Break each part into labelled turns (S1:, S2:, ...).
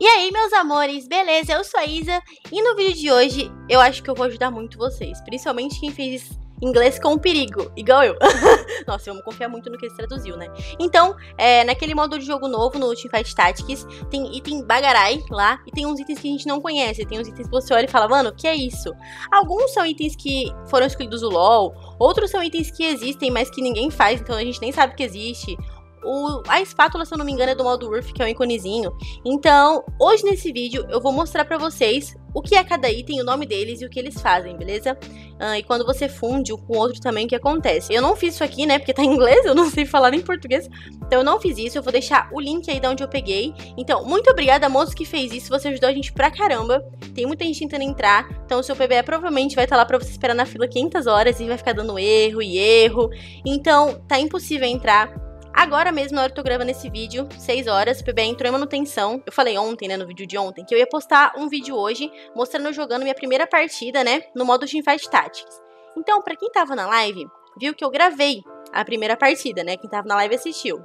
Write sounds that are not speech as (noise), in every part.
S1: E aí, meus amores, beleza? Eu sou a Isa e no vídeo de hoje eu acho que eu vou ajudar muito vocês, principalmente quem fez inglês com perigo, igual eu. (laughs) Nossa, vamos confiar muito no que ele traduziu, né? Então, é, naquele modo de jogo novo, no Teamfight Tactics, tem item bagarai lá e tem uns itens que a gente não conhece. Tem uns itens que você olha e fala, mano, o que é isso? Alguns são itens que foram escolhidos do LoL, outros são itens que existem, mas que ninguém faz, então a gente nem sabe que existe. O, a espátula, se eu não me engano, é do modo Urf, que é o um iconezinho. Então, hoje nesse vídeo, eu vou mostrar pra vocês o que é cada item, o nome deles e o que eles fazem, beleza? Ah, e quando você funde um com outro também, o que acontece? Eu não fiz isso aqui, né, porque tá em inglês, eu não sei falar nem português. Então eu não fiz isso, eu vou deixar o link aí de onde eu peguei. Então, muito obrigada, moço, que fez isso, você ajudou a gente pra caramba. Tem muita gente tentando entrar, então o seu PBE provavelmente vai estar tá lá pra você esperar na fila 500 horas e vai ficar dando erro e erro. Então, tá impossível entrar. Agora mesmo, na hora que eu tô gravando esse vídeo, 6 horas, o PB entrou em manutenção. Eu falei ontem, né, no vídeo de ontem, que eu ia postar um vídeo hoje mostrando eu jogando minha primeira partida, né, no modo Teamfight Tactics. Então, pra quem tava na live, viu que eu gravei a primeira partida, né, quem tava na live assistiu.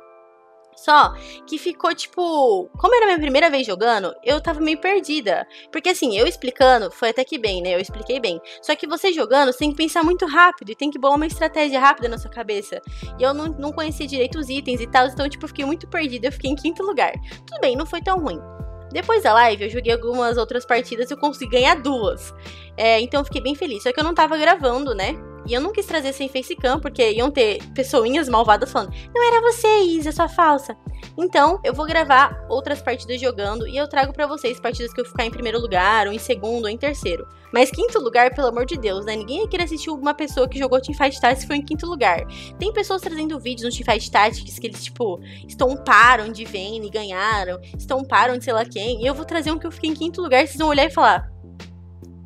S1: Só que ficou tipo. Como era a minha primeira vez jogando, eu tava meio perdida. Porque assim, eu explicando, foi até que bem, né? Eu expliquei bem. Só que você jogando, você tem que pensar muito rápido e tem que bolar uma estratégia rápida na sua cabeça. E eu não, não conhecia direito os itens e tal, então, tipo, eu fiquei muito perdida. Eu fiquei em quinto lugar. Tudo bem, não foi tão ruim. Depois da live, eu joguei algumas outras partidas e eu consegui ganhar duas. É, então eu fiquei bem feliz. Só que eu não tava gravando, né? E eu não quis trazer sem facecam, porque iam ter pessoinhas malvadas falando: Não era você, Isa, sua falsa. Então, eu vou gravar outras partidas jogando e eu trago para vocês partidas que eu ficar em primeiro lugar, ou em segundo, ou em terceiro. Mas quinto lugar, pelo amor de Deus, né? Ninguém ia querer assistir uma pessoa que jogou Teamfight Tactics e foi em quinto lugar. Tem pessoas trazendo vídeos no Teamfight Tactics que eles, tipo, estomparam de Vayne, ganharam, estomparam de sei lá quem. E eu vou trazer um que eu fiquei em quinto lugar, vocês vão olhar e falar: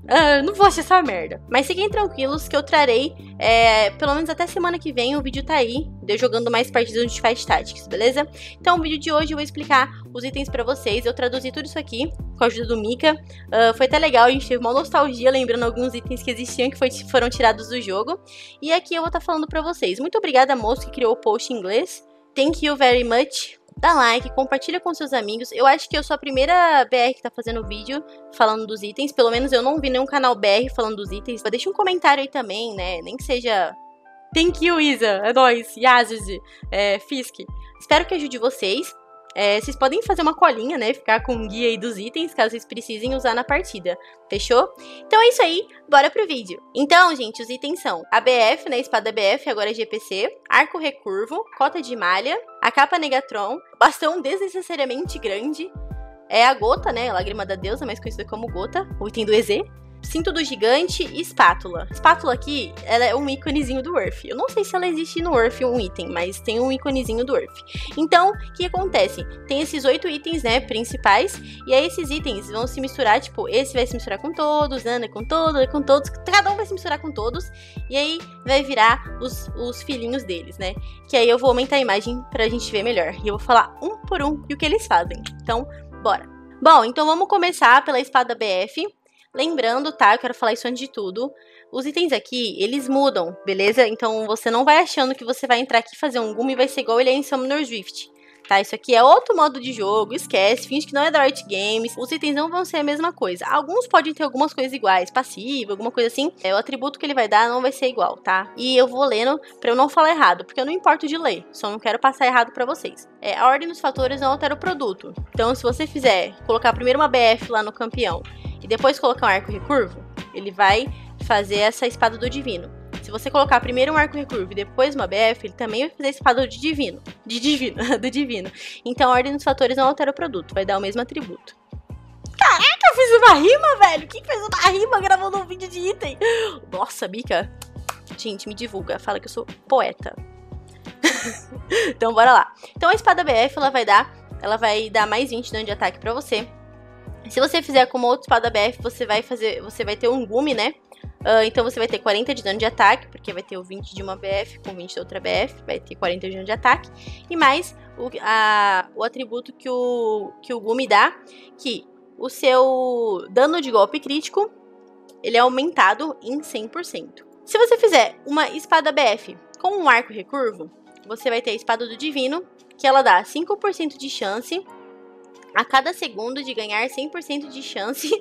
S1: Uh, não vou achar essa merda. Mas fiquem tranquilos que eu trarei, é, pelo menos até semana que vem, o vídeo tá aí, de eu jogando mais partidas de Fight Tactics, beleza? Então, o vídeo de hoje eu vou explicar os itens pra vocês. Eu traduzi tudo isso aqui com a ajuda do Mika. Uh, foi até legal, a gente teve uma nostalgia lembrando alguns itens que existiam que foi, foram tirados do jogo. E aqui eu vou estar tá falando pra vocês. Muito obrigada, moço, que criou o post em inglês. Thank you very much dá like, compartilha com seus amigos. Eu acho que eu sou a primeira BR que tá fazendo vídeo falando dos itens. Pelo menos eu não vi nenhum canal BR falando dos itens. Deixa um comentário aí também, né? Nem que seja. Thank you, Isa. É nóis. Yazid. É, Fisk. Espero que ajude vocês. É, vocês podem fazer uma colinha, né? Ficar com um guia aí dos itens, caso vocês precisem usar na partida. Fechou? Então é isso aí, bora pro vídeo. Então, gente, os itens são a BF, né? Espada BF, agora é GPC, arco recurvo, cota de malha, a capa Negatron, bastão desnecessariamente grande, é a gota, né? Lágrima da deusa, mais conhecida como gota, o item do EZ cinto do gigante e espátula. Espátula aqui, ela é um íconezinho do Earth. Eu não sei se ela existe no Earth um item, mas tem um íconezinho do Earth. Então, o que acontece? Tem esses oito itens, né, principais, e aí esses itens vão se misturar, tipo, esse vai se misturar com todos, Ana com todos, com todos, cada um vai se misturar com todos, e aí vai virar os, os filhinhos deles, né? Que aí eu vou aumentar a imagem pra gente ver melhor. E eu vou falar um por um e o que eles fazem. Então, bora! Bom, então vamos começar pela espada BF. Lembrando, tá? Eu quero falar isso antes de tudo. Os itens aqui, eles mudam, beleza? Então você não vai achando que você vai entrar aqui fazer um gume e vai ser igual ele é em Summoner's Rift. Tá, isso aqui é outro modo de jogo, esquece, finge que não é da Riot Games. Os itens não vão ser a mesma coisa. Alguns podem ter algumas coisas iguais, passivo, alguma coisa assim. É, o atributo que ele vai dar não vai ser igual, tá? E eu vou lendo pra eu não falar errado, porque eu não importo de ler, só não quero passar errado pra vocês. É, a ordem dos fatores não altera o produto. Então, se você fizer, colocar primeiro uma BF lá no campeão e depois colocar um arco recurvo, ele vai fazer essa espada do divino. Se você colocar primeiro um arco recurvo e depois uma BF, ele também vai fazer a espada de divino. De divino, (laughs) do divino. Então a ordem dos fatores não altera o produto, vai dar o mesmo atributo. Caraca, eu fiz uma rima, velho! Quem fez uma rima gravando um vídeo de item? Nossa, Mika. Gente, me divulga. Fala que eu sou poeta. (laughs) então, bora lá. Então, a espada BF, ela vai dar... Ela vai dar mais 20 de dano de ataque pra você. Se você fizer com uma outra espada BF, você vai fazer, você vai ter um gume, né? Uh, então você vai ter 40 de dano de ataque, porque vai ter o 20 de uma BF com 20 da outra BF, vai ter 40 de dano de ataque. E mais o, a, o atributo que o, que o Gumi dá, que o seu dano de golpe crítico, ele é aumentado em 100%. Se você fizer uma espada BF com um arco recurvo, você vai ter a espada do divino, que ela dá 5% de chance a cada segundo de ganhar 100% de chance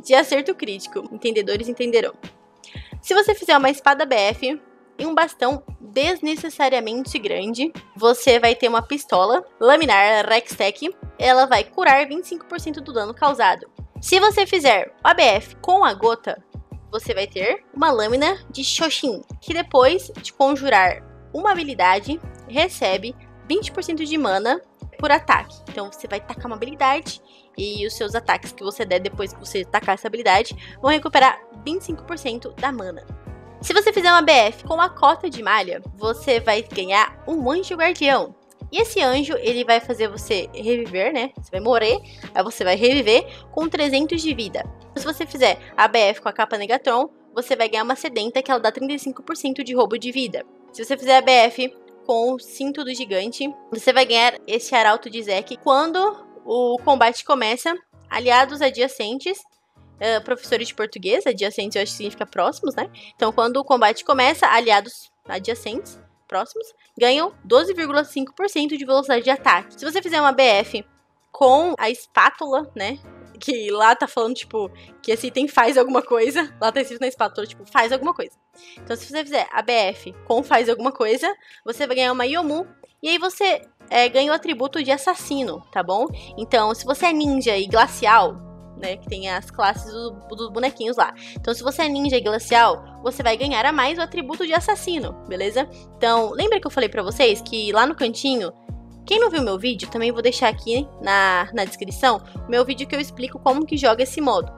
S1: de acerto crítico. Entendedores entenderão. Se você fizer uma espada BF e um bastão desnecessariamente grande, você vai ter uma pistola laminar Rextech. Ela vai curar 25% do dano causado. Se você fizer o ABF com a gota, você vai ter uma lâmina de Shoshin, que depois de conjurar uma habilidade, recebe 20% de mana por ataque. Então você vai tacar uma habilidade e os seus ataques que você der depois que você tacar essa habilidade vão recuperar 25% da mana. Se você fizer uma BF com a cota de malha, você vai ganhar um anjo guardião. E esse anjo, ele vai fazer você reviver, né? Você vai morrer, aí você vai reviver com 300 de vida. Se você fizer a BF com a capa Negatron, você vai ganhar uma sedenta que ela dá 35% de roubo de vida. Se você fizer a BF com o cinto do gigante. Você vai ganhar esse arauto de Zek quando o combate começa. Aliados adjacentes, uh, professores de português, adjacentes eu acho que significa próximos, né? Então, quando o combate começa, aliados adjacentes, próximos, ganham 12,5% de velocidade de ataque. Se você fizer uma BF com a espátula, né? Que lá tá falando, tipo, que esse item faz alguma coisa. Lá tá escrito na espátula, tipo, faz alguma coisa. Então, se você fizer a BF com faz alguma coisa, você vai ganhar uma Yomu. E aí você é, ganha o atributo de assassino, tá bom? Então, se você é ninja e glacial, né? Que tem as classes do, dos bonequinhos lá. Então, se você é ninja e glacial, você vai ganhar a mais o atributo de assassino, beleza? Então, lembra que eu falei para vocês que lá no cantinho quem não viu meu vídeo, também vou deixar aqui na, na descrição o meu vídeo que eu explico como que joga esse modo.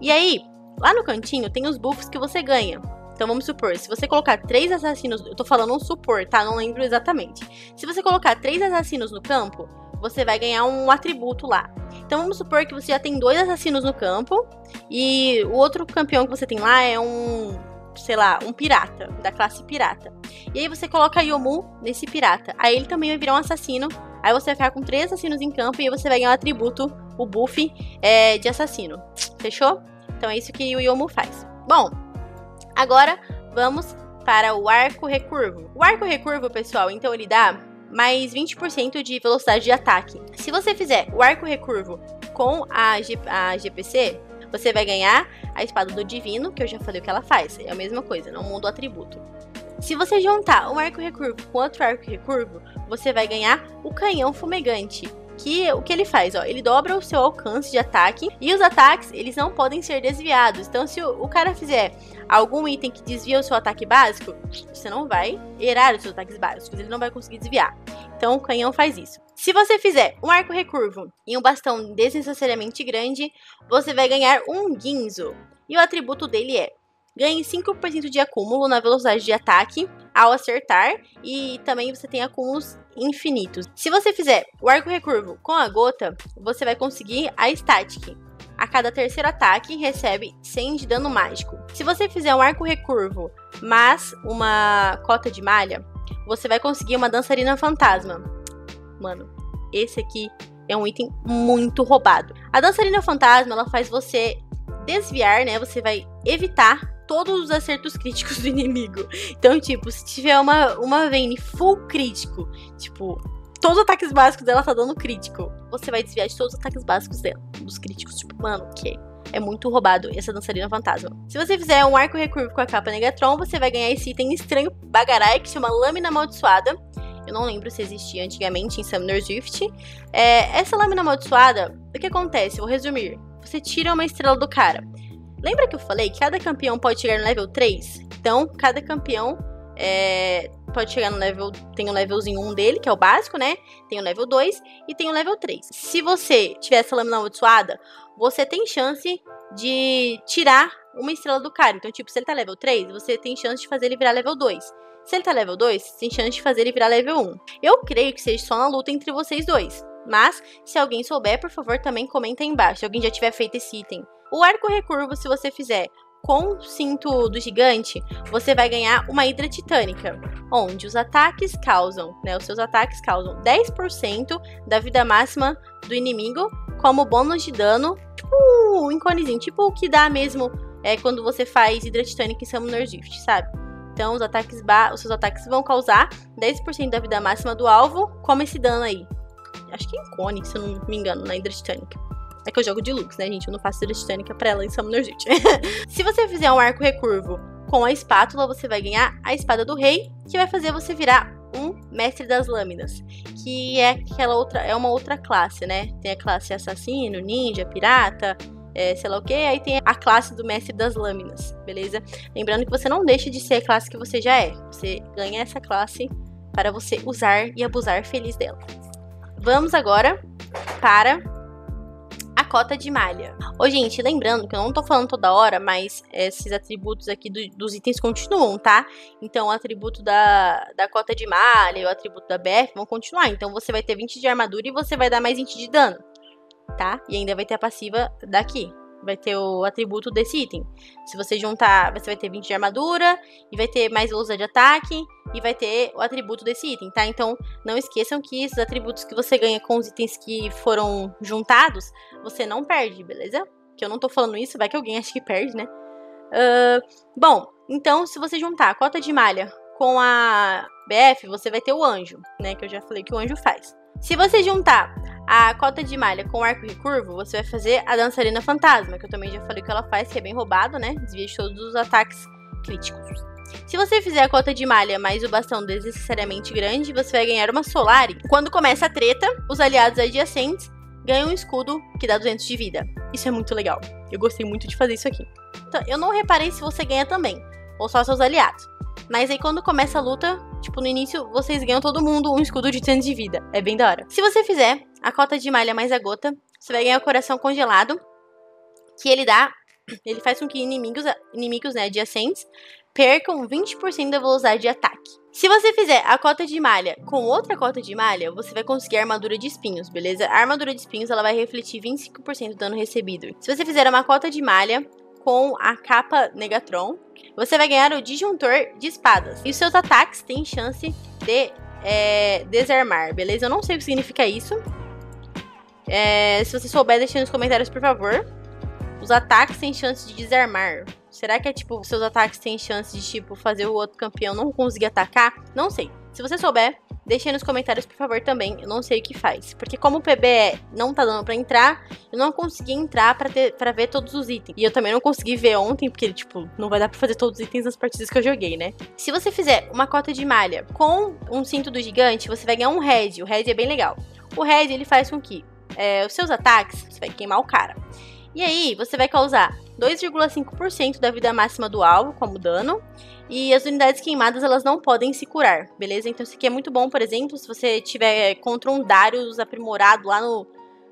S1: E aí, lá no cantinho tem os buffs que você ganha. Então vamos supor, se você colocar três assassinos, eu tô falando um supor, tá? Não lembro exatamente. Se você colocar três assassinos no campo, você vai ganhar um atributo lá. Então vamos supor que você já tem dois assassinos no campo e o outro campeão que você tem lá é um sei lá, um pirata, da classe pirata. E aí você coloca Yomu nesse pirata. Aí ele também vai virar um assassino. Aí você vai ficar com três assassinos em campo e aí você vai ganhar o atributo, o buff é, de assassino. Fechou? Então é isso que o Yomu faz. Bom, agora vamos para o arco recurvo. O arco recurvo, pessoal, então ele dá mais 20% de velocidade de ataque. Se você fizer o arco recurvo com a, G a GPC, você vai ganhar a espada do divino, que eu já falei o que ela faz. É a mesma coisa, não muda o atributo. Se você juntar um arco recurvo com outro arco recurvo, você vai ganhar o canhão fumegante. O que ele faz, ó, ele dobra o seu alcance de ataque e os ataques, eles não podem ser desviados. Então, se o, o cara fizer algum item que desvia o seu ataque básico, você não vai erar os seus ataques básicos, ele não vai conseguir desviar. Então, o canhão faz isso. Se você fizer um arco recurvo e um bastão desnecessariamente grande, você vai ganhar um Guinzo. E o atributo dele é ganhe 5% de acúmulo na velocidade de ataque ao acertar e também você tem acúmulos infinitos. Se você fizer o arco recurvo com a gota, você vai conseguir a static. A cada terceiro ataque recebe 100 de dano mágico. Se você fizer um arco recurvo, mas uma cota de malha, você vai conseguir uma dançarina fantasma. Mano, esse aqui é um item muito roubado. A dançarina fantasma, ela faz você desviar, né? Você vai evitar todos os acertos críticos do (laughs) inimigo. Então, tipo, se tiver uma, uma Vayne full crítico, tipo, todos os ataques básicos dela tá dando crítico, você vai desviar de todos os ataques básicos dela, dos críticos. Tipo, mano, que é muito roubado essa dançarina fantasma. Se você fizer um arco recurvo com a capa Negatron, você vai ganhar esse item estranho bagarai que chama Lâmina Amaldiçoada. Eu não lembro se existia antigamente em Summoner's Rift. É, essa lâmina amaldiçoada, o que acontece? Vou resumir. Você tira uma estrela do cara. Lembra que eu falei que cada campeão pode chegar no level 3? Então, cada campeão é, pode chegar no level. Tem o levelzinho 1 dele, que é o básico, né? Tem o level 2 e tem o level 3. Se você tiver essa lâmina amaldiçoada, você tem chance de tirar uma estrela do cara. Então, tipo, se ele tá level 3, você tem chance de fazer ele virar level 2. Se ele tá level 2, tem chance de fazer ele virar level 1. Eu creio que seja só na luta entre vocês dois. Mas, se alguém souber, por favor, também comenta aí embaixo. Se alguém já tiver feito esse item. O arco recurvo, se você fizer com o cinto do gigante, você vai ganhar uma hidra titânica, onde os ataques causam, né, os seus ataques causam 10% da vida máxima do inimigo como bônus de dano, tipo um iconezinho, tipo o que dá mesmo é, quando você faz hidra titânica em Summoner's Rift, sabe? Então os ataques os seus ataques vão causar 10% da vida máxima do alvo, como esse dano aí. acho que é em Cone, se eu não me engano, na Hidra Titânica. É que eu jogo de Lux, né, gente? Eu não faço Titânica pra ela em Summoner City. se você fizer um arco recurvo com a espátula, você vai ganhar a espada do rei, que vai fazer você virar um mestre das lâminas, que é aquela outra, é uma outra classe, né? Tem a classe assassino, ninja, pirata, é, sei lá o que, aí tem a classe do mestre das lâminas, beleza? Lembrando que você não deixa de ser a classe que você já é, você ganha essa classe para você usar e abusar feliz dela. Vamos agora para cota de malha. Ô, gente, lembrando que eu não tô falando toda hora, mas esses atributos aqui do, dos itens continuam, tá? Então, o atributo da, da cota de malha e o atributo da BF vão continuar. Então, você vai ter 20 de armadura e você vai dar mais 20 de dano, tá? E ainda vai ter a passiva daqui, vai ter o atributo desse item. Se você juntar, você vai ter 20 de armadura, e vai ter mais velocidade de ataque, e vai ter o atributo desse item, tá? Então, não esqueçam que esses atributos que você ganha com os itens que foram juntados, você não perde, beleza? Que eu não tô falando isso, vai que alguém acha que perde, né? Uh, bom, então, se você juntar a cota de malha com a BF, você vai ter o anjo, né? Que eu já falei que o anjo faz. Se você juntar a cota de malha com arco recurvo, você vai fazer a dançarina fantasma, que eu também já falei que ela faz, que é bem roubado, né? Desvia de todos os ataques críticos. Se você fizer a cota de malha mais o bastão desnecessariamente grande, você vai ganhar uma Solari. Quando começa a treta, os aliados adjacentes ganham um escudo que dá 200 de vida. Isso é muito legal. Eu gostei muito de fazer isso aqui. Então, eu não reparei se você ganha também, ou só seus aliados. Mas aí quando começa a luta, tipo, no início, vocês ganham todo mundo um escudo de 200 de vida. É bem da hora. Se você fizer a cota de malha mais a gota, você vai ganhar o coração congelado, que ele dá, (clears throat) ele faz com que inimigos, inimigos né, adjacentes percam 20% da velocidade de ataque. Se você fizer a cota de malha com outra cota de malha, você vai conseguir a armadura de espinhos, beleza? A armadura de espinhos ela vai refletir 25% do dano recebido. Se você fizer uma cota de malha com a capa Negatron, você vai ganhar o disjuntor de espadas. E os seus ataques têm chance de é, desarmar, beleza? Eu não sei o que significa isso, é, se você souber, deixe nos comentários, por favor. Os ataques têm chance de desarmar. Será que é tipo, seus ataques têm chance de, tipo, fazer o outro campeão não conseguir atacar? Não sei. Se você souber, deixe aí nos comentários, por favor, também. Eu não sei o que faz. Porque como o PBE não tá dando pra entrar, eu não consegui entrar pra, ter, pra ver todos os itens. E eu também não consegui ver ontem, porque, tipo, não vai dar pra fazer todos os itens nas partidas que eu joguei, né? Se você fizer uma cota de malha com um cinto do gigante, você vai ganhar um Red. O Red é bem legal. O Red, ele faz com que é, os seus ataques, você vai queimar o cara. E aí, você vai causar 2,5% da vida máxima do alvo como dano. E as unidades queimadas, elas não podem se curar, beleza? Então isso aqui é muito bom, por exemplo, se você tiver contra um Darius aprimorado lá no,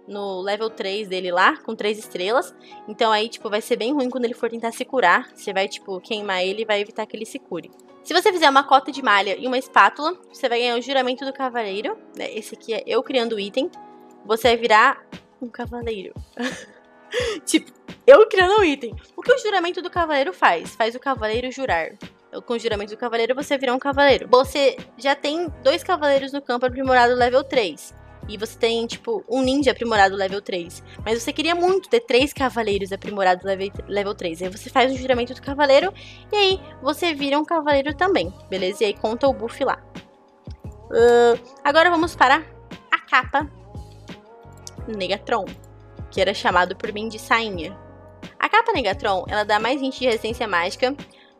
S1: no level 3 dele lá, com 3 estrelas. Então aí, tipo, vai ser bem ruim quando ele for tentar se curar. Você vai, tipo, queimar ele e vai evitar que ele se cure. Se você fizer uma cota de malha e uma espátula, você vai ganhar o juramento do cavaleiro. Né? Esse aqui é eu criando o item você vai virar um cavaleiro. (laughs) tipo, eu criando um item. O que o juramento do cavaleiro faz? Faz o cavaleiro jurar. Com o juramento do cavaleiro, você virá um cavaleiro. Você já tem dois cavaleiros no campo aprimorado level 3. E você tem, tipo, um ninja aprimorado level 3. Mas você queria muito ter três cavaleiros aprimorados level 3. Aí você faz o juramento do cavaleiro. E aí você vira um cavaleiro também. Beleza? E aí conta o buff lá. Uh, agora vamos para a capa Negatron, que era chamado por mim de Sainha. A capa Negatron, ela dá mais 20 de resistência mágica.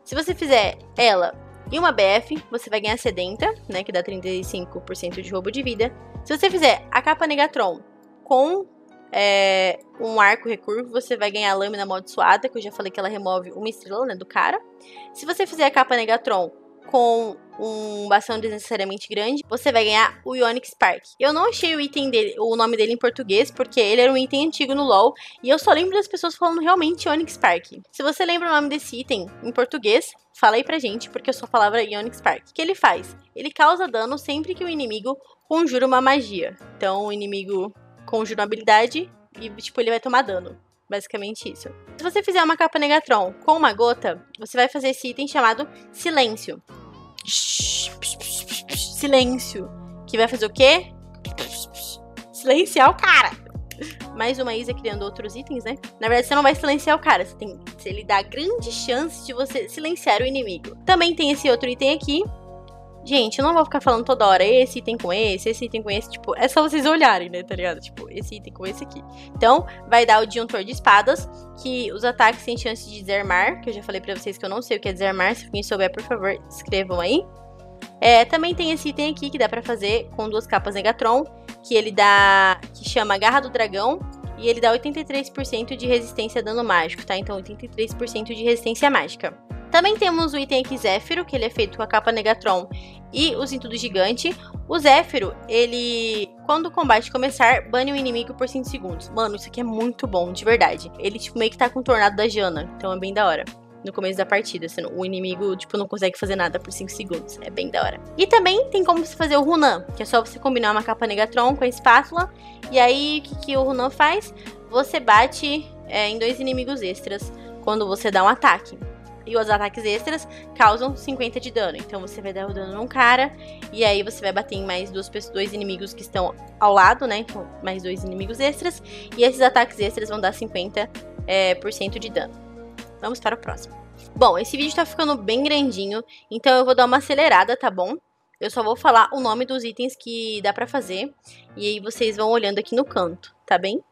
S1: Se você fizer ela e uma BF, você vai ganhar Sedenta, né, que dá 35% de roubo de vida. Se você fizer a capa Negatron com é, um arco recurvo, você vai ganhar a lâmina amaldiçoada, que eu já falei que ela remove uma estrela, né, do cara. Se você fizer a capa Negatron com um bastão desnecessariamente grande, você vai ganhar o Ionic Spark. Eu não achei o item dele, o nome dele em português, porque ele era um item antigo no LoL, e eu só lembro das pessoas falando realmente Ionic Spark. Se você lembra o nome desse item em português, fala aí pra gente, porque eu só falava Ionic Spark. O que ele faz? Ele causa dano sempre que o inimigo conjura uma magia. Então, o inimigo conjura uma habilidade e, tipo, ele vai tomar dano. Basicamente isso. Se você fizer uma capa Negatron com uma gota, você vai fazer esse item chamado Silêncio. Silêncio. Que vai fazer o quê? Silenciar o cara. Mais uma Isa criando outros itens, né? Na verdade, você não vai silenciar o cara. Você tem, ele dá grande chance de você silenciar o inimigo. Também tem esse outro item aqui, Gente, eu não vou ficar falando toda hora esse item com esse, esse item com esse. Tipo, é só vocês olharem, né, tá ligado? Tipo, esse item com esse aqui. Então, vai dar o disjuntor de espadas, que os ataques têm chance de desarmar, que eu já falei pra vocês que eu não sei o que é desarmar. Se alguém souber, por favor, escrevam aí. É, também tem esse item aqui que dá pra fazer com duas capas Negatron, que ele dá. que chama Garra do Dragão. E ele dá 83% de resistência a dano mágico, tá? Então 83% de resistência mágica. Também temos o item aqui Zéfiro, que ele é feito com a capa Negatron e o cinto do gigante. O Zéfiro, ele, quando o combate começar, bane o inimigo por 5 segundos. Mano, isso aqui é muito bom, de verdade. Ele, tipo, meio que tá com o tornado da Jana, então é bem da hora no começo da partida. Senão o inimigo, tipo, não consegue fazer nada por 5 segundos. É bem da hora. E também tem como você fazer o Runan, que é só você combinar uma capa Negatron com a espátula. E aí, o que, que o Runan faz? Você bate é, em dois inimigos extras quando você dá um ataque. E os ataques extras causam 50 de dano. Então você vai dar o dano num cara. E aí você vai bater em mais duas, dois inimigos que estão ao lado, né? Então, mais dois inimigos extras. E esses ataques extras vão dar 50% é, por cento de dano. Vamos para o próximo. Bom, esse vídeo tá ficando bem grandinho, então eu vou dar uma acelerada, tá bom? Eu só vou falar o nome dos itens que dá pra fazer, e aí vocês vão olhando aqui no canto, tá bem?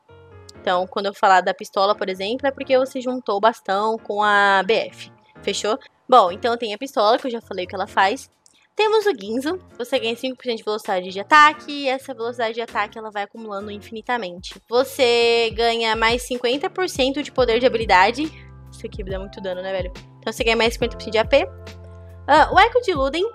S1: Então, quando eu falar da pistola, por exemplo, é porque você juntou o bastão com a BF, fechou? Bom, então tem a pistola, que eu já falei o que ela faz. Temos o Guinzo, você ganha 5% de velocidade de ataque, e essa velocidade de ataque ela vai acumulando infinitamente. Você ganha mais 50% de poder de habilidade, isso aqui dá muito dano, né, velho? Então você ganha mais 50% de AP. Ah, o Eco de Luden,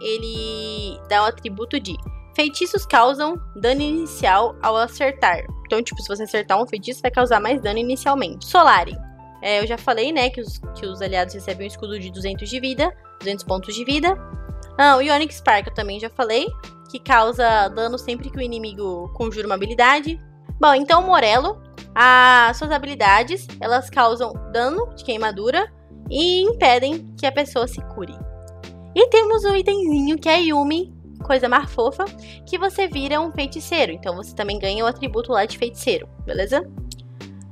S1: ele dá o atributo de feitiços causam dano inicial ao acertar. Então, tipo, se você acertar um feitiço, vai causar mais dano inicialmente. Solari. É, eu já falei, né, que os, que os aliados recebem um escudo de 200 de vida, 200 pontos de vida. Ah, o Ionic Spark eu também já falei, que causa dano sempre que o inimigo conjura uma habilidade. Bom, então o Morello, as suas habilidades, elas causam dano de queimadura e impedem que a pessoa se cure. E temos o itemzinho que é Yumi, coisa mais fofa, que você vira um feiticeiro. Então você também ganha o atributo lá de feiticeiro, beleza?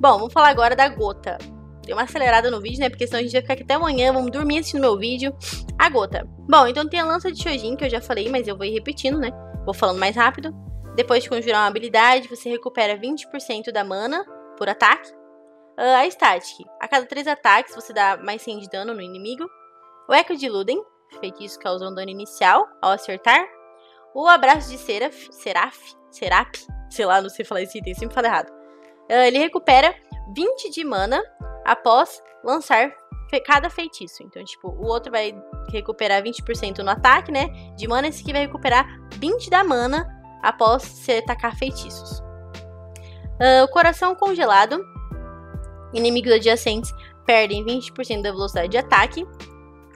S1: Bom, vamos falar agora da gota. Dei uma acelerada no vídeo, né? Porque senão a gente vai ficar aqui até amanhã, vamos dormir assistindo meu vídeo. A gota. Bom, então tem a lança de Shojin, que eu já falei, mas eu vou ir repetindo, né? Vou falando mais rápido. Depois de conjurar uma habilidade, você recupera 20% da mana por ataque. Uh, a Static. A cada 3 ataques, você dá mais 100 de dano no inimigo. O Eco de Luden. Feitiço causando dano inicial ao acertar. O Abraço de Seraph. Seraph? Serap? Sei lá, não sei falar esse item, sempre falo errado. Uh, ele recupera 20 de mana após lançar cada feitiço. Então, tipo, o outro vai recuperar 20% no ataque, né? De mana, esse aqui vai recuperar 20 da mana após você atacar feitiços. Uh, o coração congelado. Inimigos adjacentes perdem 20% da velocidade de ataque.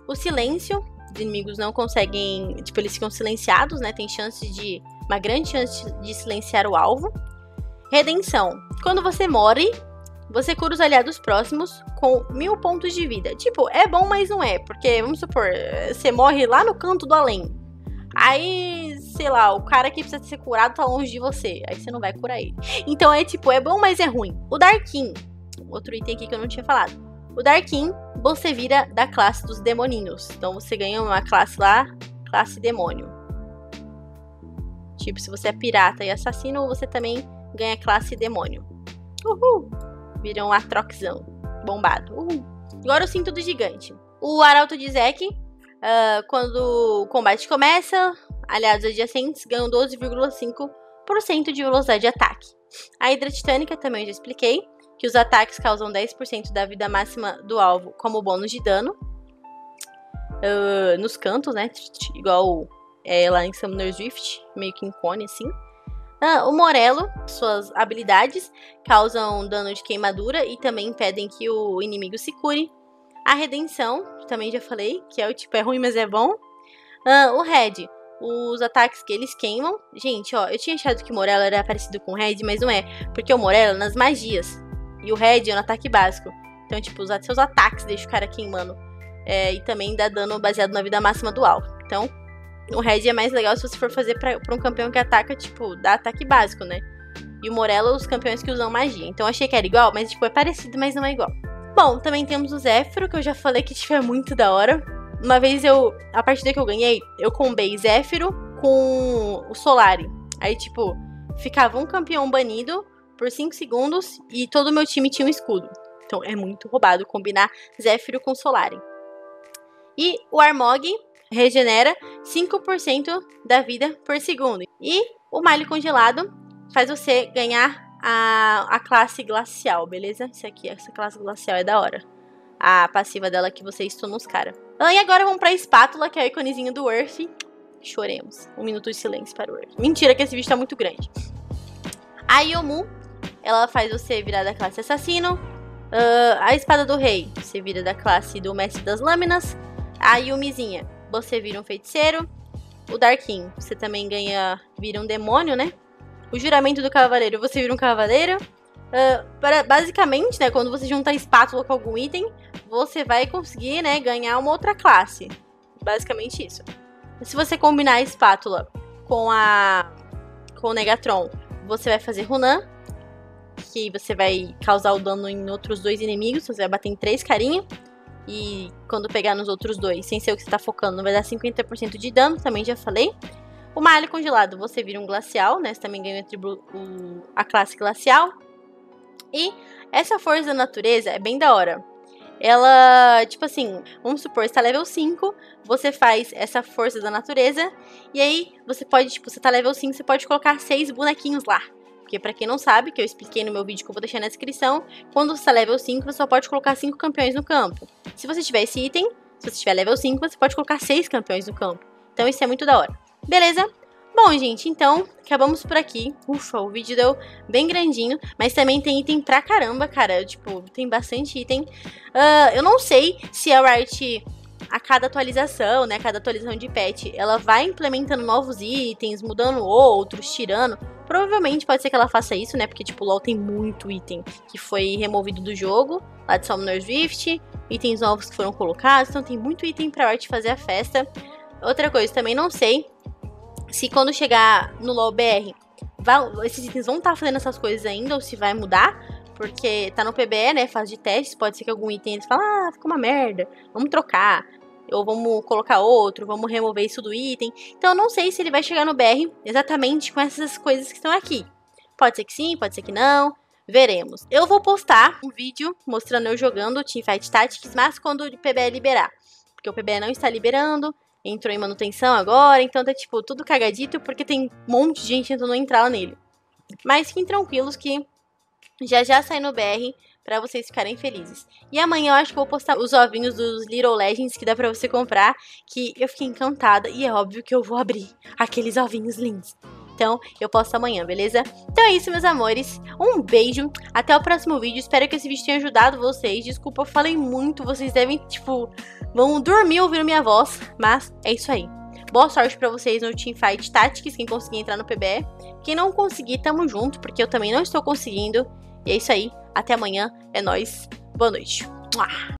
S1: O silêncio. Os inimigos não conseguem. Tipo, eles ficam silenciados, né? Tem chance de. Uma grande chance de silenciar o alvo. Redenção. Quando você morre, você cura os aliados próximos com mil pontos de vida. Tipo, é bom, mas não é. Porque, vamos supor, você morre lá no canto do além. Aí, sei lá, o cara que precisa ser curado tá longe de você. Aí você não vai curar ele. Então é tipo, é bom, mas é ruim. O Darkin, outro item aqui que eu não tinha falado. O Darkin, você vira da classe dos demoninhos. Então você ganha uma classe lá, classe demônio. Tipo, se você é pirata e assassino, você também ganha classe demônio. Uhul! Vira um Atroxão bombado. Agora o cinto do gigante. O Arauto de Zek Uh, quando o combate começa, aliados adjacentes ganham 12,5% de velocidade de ataque. A Hidra Titânica também já expliquei, que os ataques causam 10% da vida máxima do alvo como bônus de dano. Uh, nos cantos, né? Igual é, lá em Summoner's Rift, meio que em cone, assim. Uh, o Morello, suas habilidades causam dano de queimadura e também impedem que o inimigo se cure. A redenção, também já falei, que é o tipo, é ruim, mas é bom. Uh, o Red, os ataques que eles queimam. Gente, ó, eu tinha achado que o Morello era parecido com o Red, mas não é. Porque o Morello é nas magias. E o Red é no ataque básico. Então, tipo, os seus ataques deixam o cara queimando. É, e também dá dano baseado na vida máxima do alvo. Então, o Red é mais legal se você for fazer pra, pra um campeão que ataca, tipo, dá ataque básico, né? E o Morello, os campeões que usam magia. Então, achei que era igual, mas, tipo, é parecido, mas não é igual. Bom, também temos o Zéfiro, que eu já falei que tipo, é muito da hora. uma vez eu. A partida que eu ganhei, eu combei Zéfiro com o Solari. Aí, tipo, ficava um campeão banido por 5 segundos e todo o meu time tinha um escudo. Então é muito roubado combinar Zéfiro com Solari. E o Armog regenera 5% da vida por segundo. E o Malho Congelado faz você ganhar a, a classe glacial, beleza? Isso aqui, essa classe glacial é da hora. A passiva dela que você estuna os caras. Ah, e agora vamos pra espátula, que é o iconezinho do Earth. Choremos. Um minuto de silêncio para o Earth. Mentira que esse vídeo tá muito grande. A Yomu, ela faz você virar da classe assassino. Uh, a espada do rei, você vira da classe do mestre das lâminas. A Yumizinha, você vira um feiticeiro. O Darkin, você também ganha, vira um demônio, né? O juramento do cavaleiro, você vira um cavaleiro. Uh, para, basicamente, né, quando você junta espátula com algum item, você vai conseguir, né, ganhar uma outra classe. Basicamente isso. Se você combinar a espátula com a com o Negatron, você vai fazer Runan, que você vai causar o dano em outros dois inimigos, você vai bater em três carinha. E quando pegar nos outros dois, sem ser o que você tá focando, vai dar 50% de dano, também já falei. O malho congelado, você vira um glacial, né? Você também ganha o, a classe glacial. E essa força da natureza é bem da hora. Ela, tipo assim, vamos supor, está level 5, você faz essa força da natureza, e aí você pode, tipo, você tá level 5, você pode colocar seis bonequinhos lá. Porque para quem não sabe, que eu expliquei no meu vídeo que eu vou deixar na descrição, quando você tá level 5, você só pode colocar 5 campeões no campo. Se você tiver esse item, se você tiver level 5, você pode colocar 6 campeões no campo. Então isso é muito da hora. Beleza? Bom, gente, então, acabamos por aqui. Ufa, o vídeo deu bem grandinho, mas também tem item pra caramba, cara. Tipo, tem bastante item. Uh, eu não sei se a Riot, a cada atualização, né, cada atualização de patch, ela vai implementando novos itens, mudando outros, tirando. Provavelmente pode ser que ela faça isso, né, porque, tipo, LoL tem muito item que foi removido do jogo, lá de Summoner's Rift, itens novos que foram colocados, então tem muito item pra Riot fazer a festa. Outra coisa, também não sei se quando chegar no LoL BR, vai, esses itens vão estar tá fazendo essas coisas ainda ou se vai mudar, porque tá no PBE, né, fase de testes, pode ser que algum item eles falem, ah, ficou uma merda, vamos trocar, ou vamos colocar outro, vamos remover isso do item. Então eu não sei se ele vai chegar no BR exatamente com essas coisas que estão aqui. Pode ser que sim, pode ser que não, veremos. Eu vou postar um vídeo mostrando eu jogando Teamfight Tactics, mas quando o PBE liberar, porque o PBE não está liberando, entrou em manutenção agora, então tá tipo tudo cagadito porque tem um monte de gente tentando entrar nele. Mas fiquem tranquilos que já já sai no BR para vocês ficarem felizes. E amanhã eu acho que vou postar os ovinhos dos Little Legends que dá para você comprar, que eu fiquei encantada e é óbvio que eu vou abrir aqueles ovinhos lindos. Então, eu posto amanhã, beleza? Então é isso, meus amores. Um beijo. Até o próximo vídeo. Espero que esse vídeo tenha ajudado vocês. Desculpa, eu falei muito. Vocês devem, tipo, vão dormir ouvindo minha voz. Mas é isso aí. Boa sorte pra vocês no Teamfight Tactics, quem conseguir entrar no PBE. Quem não conseguir, tamo junto, porque eu também não estou conseguindo. E é isso aí. Até amanhã. É nóis. Boa noite. Mua.